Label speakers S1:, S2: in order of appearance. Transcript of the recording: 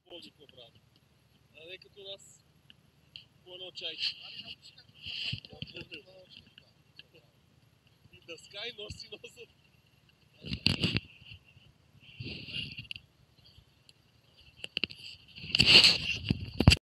S1: от Пловдив го правят. А не като нас по едно чайки. И дъска и носи носят.